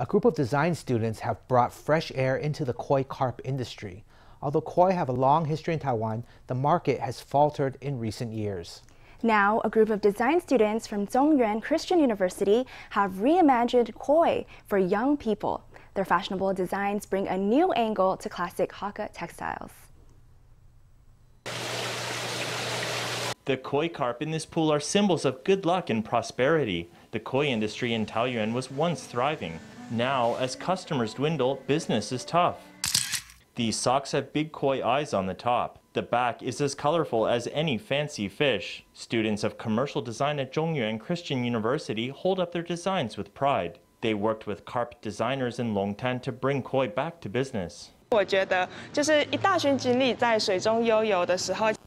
A group of design students have brought fresh air into the koi carp industry. Although koi have a long history in Taiwan, the market has faltered in recent years. Now, a group of design students from Chung Yuan Christian University have reimagined koi for young people. Their fashionable designs bring a new angle to classic Hakka textiles. The koi carp in this pool are symbols of good luck and prosperity. The koi industry in Taoyuan was once thriving. Now, as customers dwindle, business is tough. These socks have big koi eyes on the top. The back is as colorful as any fancy fish. Students of commercial design at Chung Yuan Christian University hold up their designs with pride. They worked with carp designers in Longtan to bring koi back to business.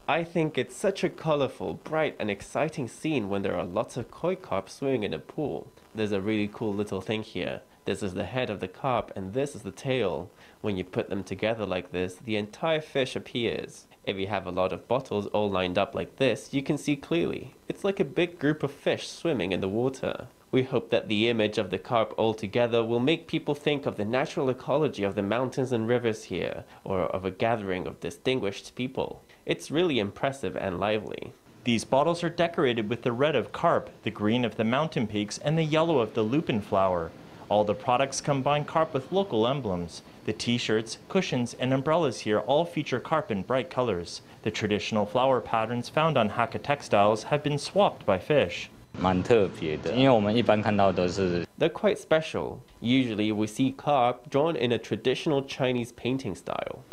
I think it's such a colorful, bright, and exciting scene when there are lots of koi carp swimming in a pool. There's a really cool little thing here. This is the head of the carp and this is the tail. When you put them together like this, the entire fish appears. If you have a lot of bottles all lined up like this, you can see clearly. It's like a big group of fish swimming in the water. We hope that the image of the carp altogether will make people think of the natural ecology of the mountains and rivers here, or of a gathering of distinguished people. It's really impressive and lively. These bottles are decorated with the red of carp, the green of the mountain peaks, and the yellow of the lupin flower. All the products combine carp with local emblems. The t-shirts, cushions, and umbrellas here all feature carp in bright colors. The traditional flower patterns found on Hakka textiles have been swapped by fish. They're quite special. Usually we see carp drawn in a traditional Chinese painting style.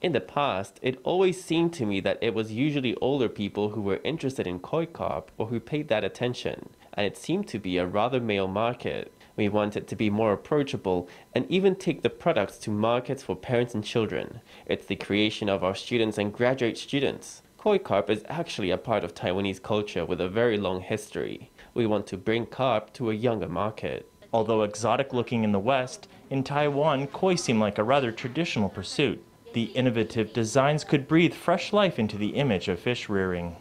In the past, it always seemed to me that it was usually older people who were interested in koi carp or who paid that attention, and it seemed to be a rather male market. We want it to be more approachable and even take the products to markets for parents and children. It's the creation of our students and graduate students. Koi carp is actually a part of Taiwanese culture with a very long history. We want to bring carp to a younger market. Although exotic looking in the West, in Taiwan, koi seem like a rather traditional pursuit. The innovative designs could breathe fresh life into the image of fish rearing.